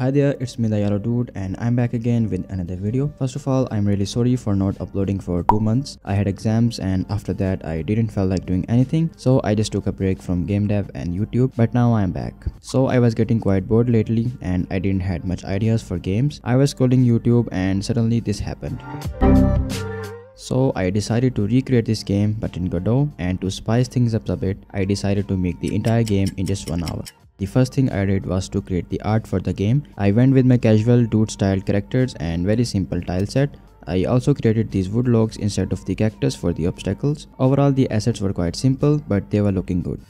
Hi there, it's me the Yellow Dude and I'm back again with another video. First of all, I'm really sorry for not uploading for 2 months. I had exams and after that I didn't feel like doing anything so I just took a break from game dev and YouTube but now I'm back. So I was getting quite bored lately and I didn't had much ideas for games. I was scrolling YouTube and suddenly this happened. So I decided to recreate this game but in Godot and to spice things up a bit, I decided to make the entire game in just one hour. The first thing I did was to create the art for the game. I went with my casual dude style characters and very simple tile set. I also created these wood logs instead of the cactus for the obstacles. Overall the assets were quite simple but they were looking good.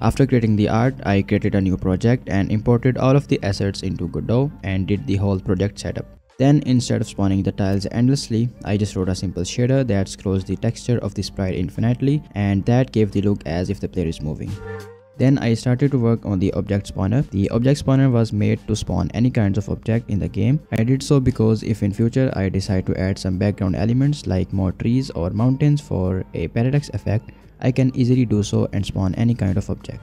After creating the art, I created a new project and imported all of the assets into Godot and did the whole project setup. Then instead of spawning the tiles endlessly, I just wrote a simple shader that scrolls the texture of the sprite infinitely and that gave the look as if the player is moving. Then I started to work on the object spawner. The object spawner was made to spawn any kinds of object in the game. I did so because if in future I decide to add some background elements like more trees or mountains for a parallax effect, I can easily do so and spawn any kind of object.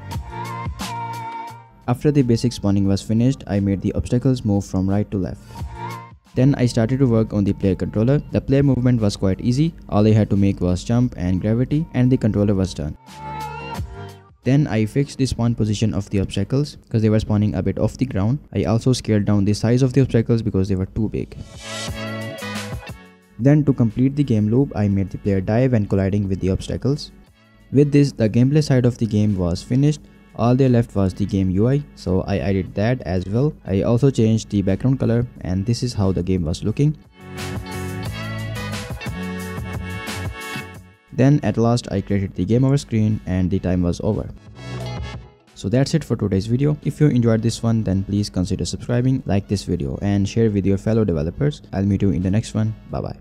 After the basic spawning was finished, I made the obstacles move from right to left. Then I started to work on the player controller. The player movement was quite easy. All I had to make was jump and gravity and the controller was done. Then I fixed the spawn position of the obstacles because they were spawning a bit off the ground. I also scaled down the size of the obstacles because they were too big. Then to complete the game loop, I made the player die when colliding with the obstacles. With this, the gameplay side of the game was finished all there left was the game UI so I added that as well. I also changed the background color and this is how the game was looking. Then at last I created the game over screen and the time was over. So that's it for today's video. If you enjoyed this one then please consider subscribing, like this video and share with your fellow developers. I'll meet you in the next one. Bye bye.